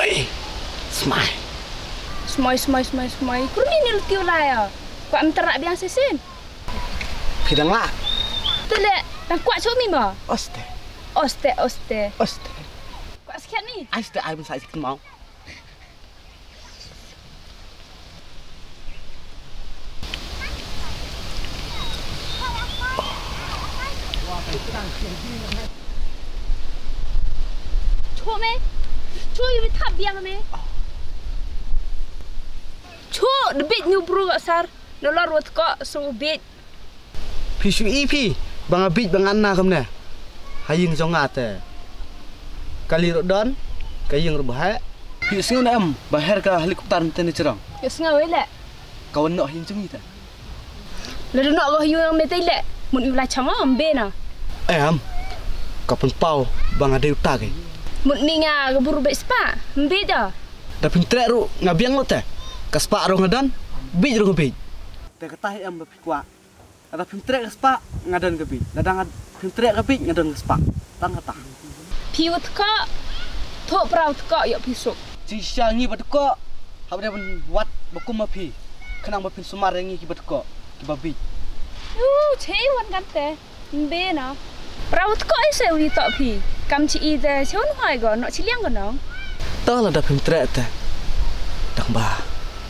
Semoi. Semai. Semoi, semoi, semoi, semoi. Kurni ni lu tiu lah ya. Kuat menterak biang sesin. Pidang lah. Telek, dan kuat cumi ma. Oste. Oste, oste. Oste. Kuat sekian ni. Ai sudah ai saya sikit mau. Chua me. Chua you tap biang me. Chua, the bit new bro kat sar. Nolar wat kok so bit. Pi pi. Bang abit bang anna kam ne. Haying jong ate. Kali ro don. Kaying ro bahai. Pi singu na am. Bahar ka helikopter mten ni cerang. Yo sengaw le. Kawan nak hin cumi ta. Lalu nak kau you yang metai le. Mun you la chama na. Eh am. Kapun pau bang ada utak ke. Mun ni nga buru bet spa. Ambe dah. Dapin trek ru ngabiang lo te. Kaspa ro ngadan. Bij ro ngabij. Te kata am ba pikwa. Ada pin trek kaspa ngadan ke bij. Ladang pin trek ke bij ngadan kaspa. Tang kata. Pi wat kok. Tok prau kok yo pisuk. Ci sia ngi bat ko. Hab dia pun wat bakum ma pi. Kenang ba pin sumar ngi ki ko. Ki ba bij. Uh, cei wan kan te. Ambe na. Prau kok ai se uli tok pi. Kam ci i de chon hoi go nok ci liang go nong. Ta la da pin trek te. Dang ba.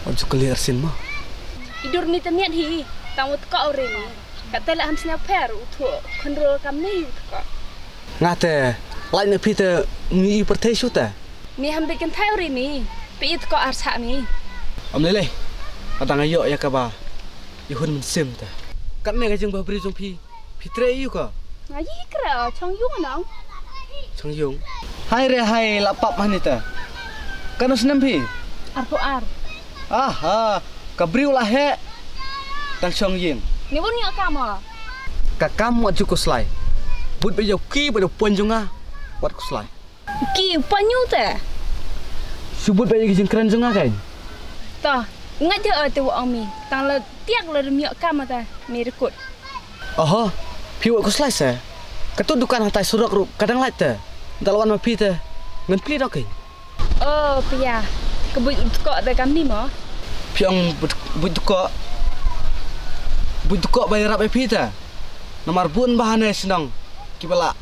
Ojo kelir sin ma. Idur ni temiat hi. Tang wat kok ore ni. Kat tele ham sna per utu kontrol kam ni ut kok. Ngate. Lai ne pi te ngi per te su te. Ni ham bikin thai ore ni. Pi it kok ar sa ni. Om lele. Adang ayo ya ka ba. Ihun men sim te. Kat ne ka jeng ba bri jong pi. Pi tre yu ka. Ngaji kra chong yung nong. Yung. Hai re hai lapap mah ni te. Kan senam pi. Ar po ar. Aha. Kabriu lah he. Tang chong yin. Ni won ni akam ah. Kakam wat juko slai. But be ki be pon jonga. Wat ko slai. Ki panyu te. Subut be jeng keren jonga kan. Ta. Ngat je ate wa mi. Tang le tiak le mi akam ta. Mi rekut. Aha. Pi wat ko slai se. Katu dukan hatai surak ru kadang lai te. Dalwan ma pi te. Ngan pli dak kan. Oh, pia. Kebut kok te kami mo. Pi ang but duka. But duka bayar rap pi te. Nomor bun bahane senang. Kibala.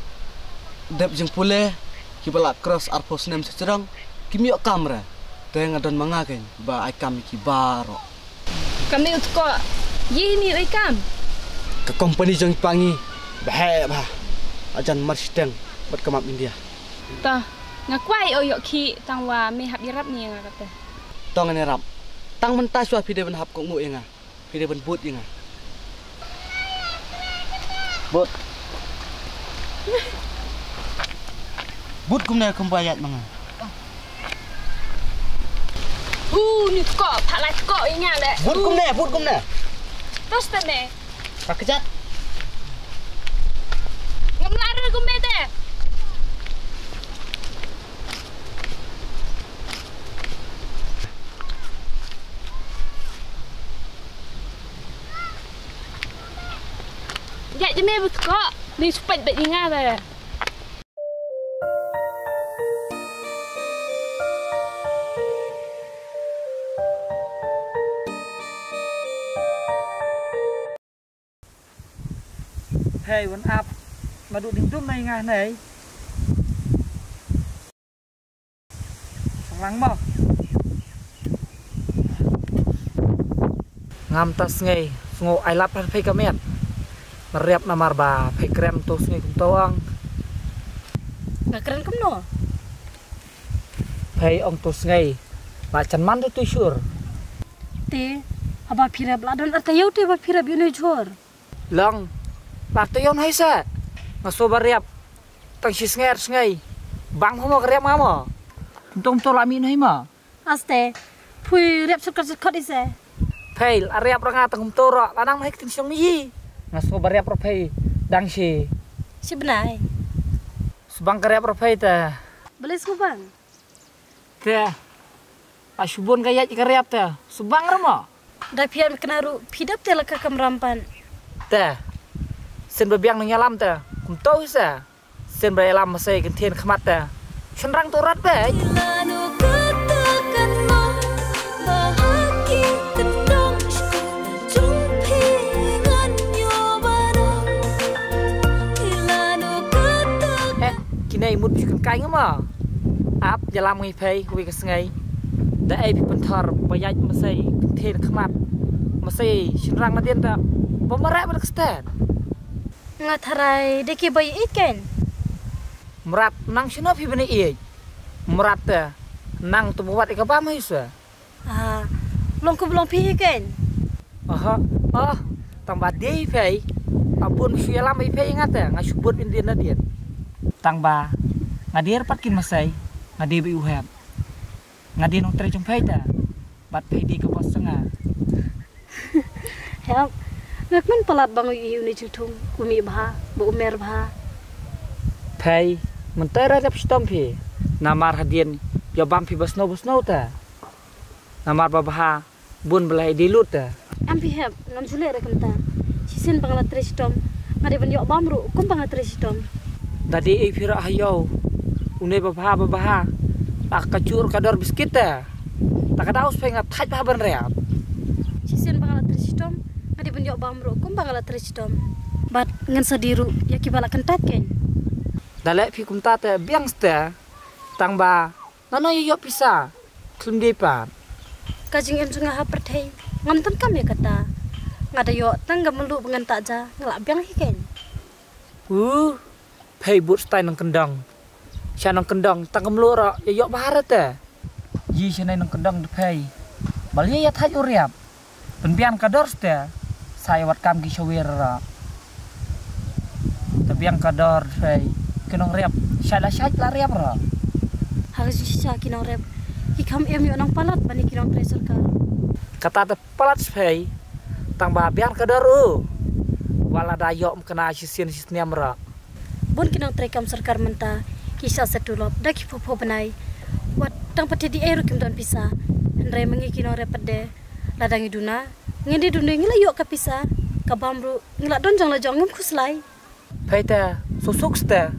Dep jeng pule. Kibala cross arpos nem secerang. Kimio kamera. Te ngadon manga kan. Ba ai kam ki baro. Kami ut kok. Yi mi oi kam. Ke company ต่องกวอยคีตังว่าไม่หับยรับเนี่ยกตตองนรับตั้งมันตาชวดพี่เดบันหับกงูเองอะพี่เดบันพูดยังไะบุตรบุตรกุมเนี่ยคุมประยัดมังอะฮู้นี่เกาะพาลัเกาะยังไงแหละบุตรกุมเนี่ยบุตรกุมเนี่ยต้องสเตเน่ปักจัด dạy cho mẹ một có đi chụp bệnh bệnh nga về. Thề vẫn áp mà đủ đỉnh trước này ngày này. Lắng bọc ngam tas ngay ngộ ai lắp phát phê cả mẹt mà rẹp là mà bà phải krem tốt ngay cũng tao ăn là krem cũng nổ phải ông tốt ngay bà chăn mắn tôi sure. Tê à bà phi rẹp là đơn ở tay tê bà phi rẹp yêu chur lăng bà tay yêu hay sao mà số bà rẹp tăng chis ngay ngay băng không mà mà mà tôm làm in hay mà aste phui rẹp sốt cắt sốt cắt đi xe phải rẹp ra ngang tăng tôm rồi là đang hay tính xong gì so bariap ra pay. Dang si. sibnai Subang karya pro pay ta. belis ko bang Te. Pasubon kaya karya ta. Subang ra mo. da phiam kanaru phidap te laka kam rampan Te. Sen ba biang nang yalam ta. Kum to sa. Sen ba yalam masai tien khmat ta. senrang turat be. នេះមុតពីកង្កែងមកអាប់យ៉ាឡាំងៃភ័យវាកស្ងៃដែលអីពីបន្ថរប្រយ៉ាច់មកសៃគន្ធានខ្មាត់មកសៃឆ្នរាំងមកទៀតតបំរ៉ាមិនខ្ស្តែតងាត់រៃដែលគេបីអ៊ីកែនមរាត់ណាំងឈ្នោះពីបនីអ៊ីមរាត់តាណាំងទបវត្តឯកបាមហិសាអាលងគប់លងភីកែនអហអោះតំបាឌីភ័យអពុនជាឡាំអ៊ីភ័យងាត់តាងាឈប់ពុតឥណ្ឌាណាទៀត Tang ba ngadir patkin masai. Ngadi bi uhat. Ngadi nong tre jom phei ta. Bat phei di ka bos sanga. Help. Ngak men pelat bang i uni jutung umi bha, bu umer bha. Phei mentera rap stom phi. Namar hadien yo bam phi bas no bas no ta. Namar ba bha bun belai di lut ta. Am pi help ngam sule re kamta. Sisin bangla tristom. Ngade ban yo bamru kum bangla tristom. Dadi i phi ra hayo. Une ba bha ba bha. Tak kacur kador biskit ta. Tak ada us pengat thaj ba ban reap. Sisin bangla tristom. Ngade ban yo bamru kum bangla tristom. Bat ngan sadiru ya ki bala kentat ken. Dalek phi kum ta ta biang sta. Tang ba nano yo pisa. Klum di pa. Kajing em sunga ha perthei. Ngam tan kam ya kata. Ngada yo tangga melu bengan tak ja ngelak biang hiken. Uh, phei but stai nang kendang. Sha nang kendang tang kem lu ra yo yo baharat ta. Yi sha nang kendang de phei. Bal ye ya thaj uriap. Pen biang kador sta. Sai wat kam ki shawir ra. Te biang kador phei. Kenong riap. Sha la sha la riap ra. Harus sisa kinong rep. Ikam em yo nang palat bani kinong tre sarkar. Kata te palat phei. Tang ba biang kador u. Wala da yo kena sisien sisniam ra. Bon kinong tre kam sarkar menta. Kisah setulop dak hipopo benai. Wat tang pati di eru kim don pisa. Ndre mengi kinong rep pede. Ladang iduna. Ngendi dunu ngila yo ka pisa. Kabamru ngila don jong la jong ngem kuslai. Phei ta susuk sta.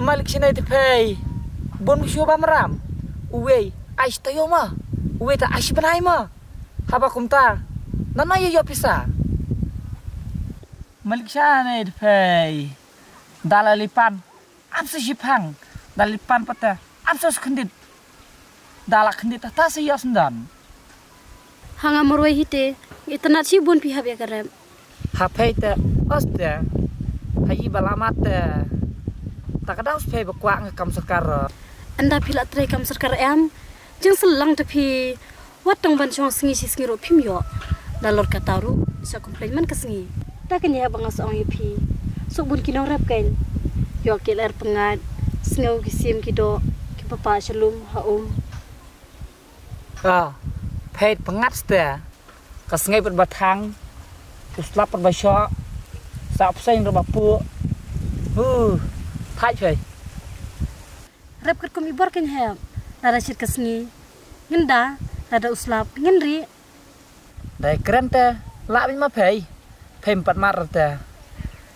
Malik sinai te phei. Bon musyo ba maram. Uwe ais ta yo ma. Uwe ta ais benai ma. Haba kum ta. Nana yo pisa. Malik sinai te phei. Dala lipan. Amsa sipang. Dala lipan pata. Amsa skendit. Dala kendit ta se yo sendan. Hanga morwai hite. Itana si bon pihab ya karem. Hapai ta osta. Hayi balamat ta. Takadaw spay bakwa ngakam sekar. Anda pila tre kam sarkar em. Jeng selang tepi. Wat tong ban chong singi si singi ro pim yo. Dalor kataru. Sa komplain man kasingi. Takan ya bangas ong yepi. subun kinong rap kain yo kel er pengat snow kisim kido ki papa shalom ha um ka phet pengat sta ka sngai pat bathang ki slap pat ba sho sa pseng roba pu hu thai chai rap kat kum ibor kin hem rada shit ka sngi ngenda rada uslap ngendri dai krenta lak min ma phei phem pat mar ta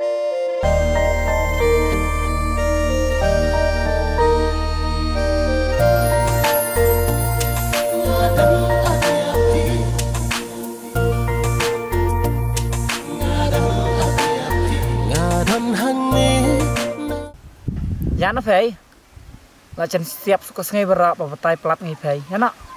យ៉ាងណាព្រៃឡាចិនស្ទាប់ក៏ស្ងៃបរៈបបតៃផ្លាត់ងៃព្រៃយ៉ាងណា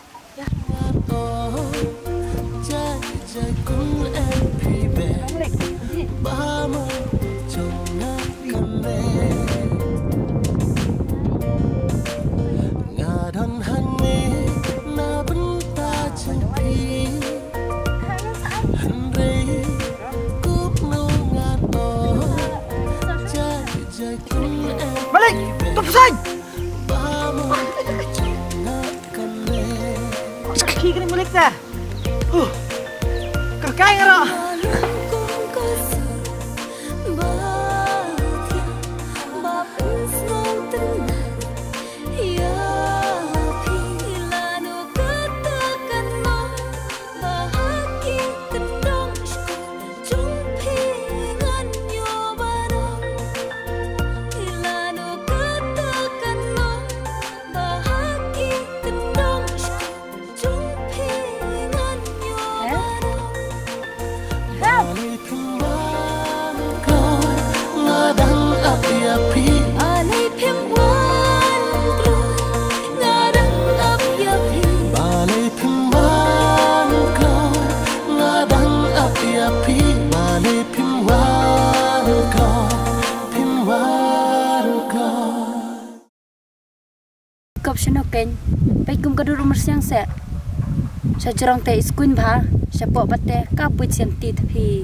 Mày lên, tập xanh Khi cái này mới lên kopshinoken pekum kadur umur siang se sa jorong te iskuin ba sa po bate kaput siam tit phi